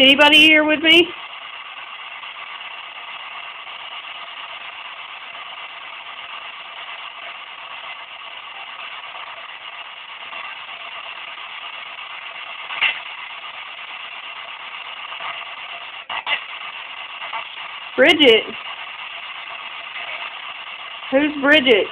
Anybody here with me? Bridget. Who's Bridget?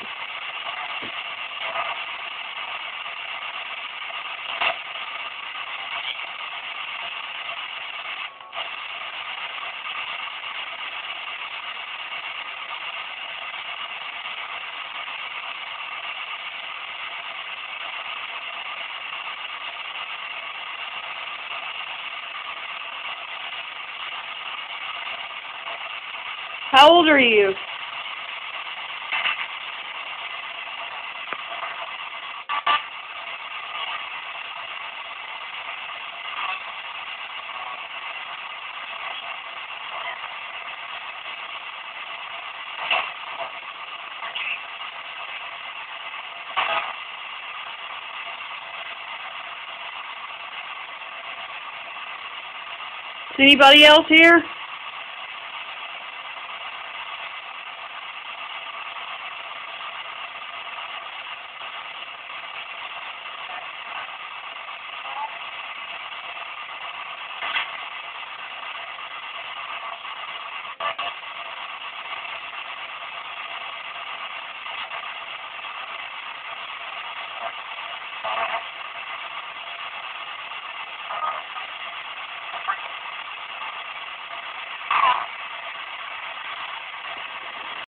How old are you? Is anybody else here?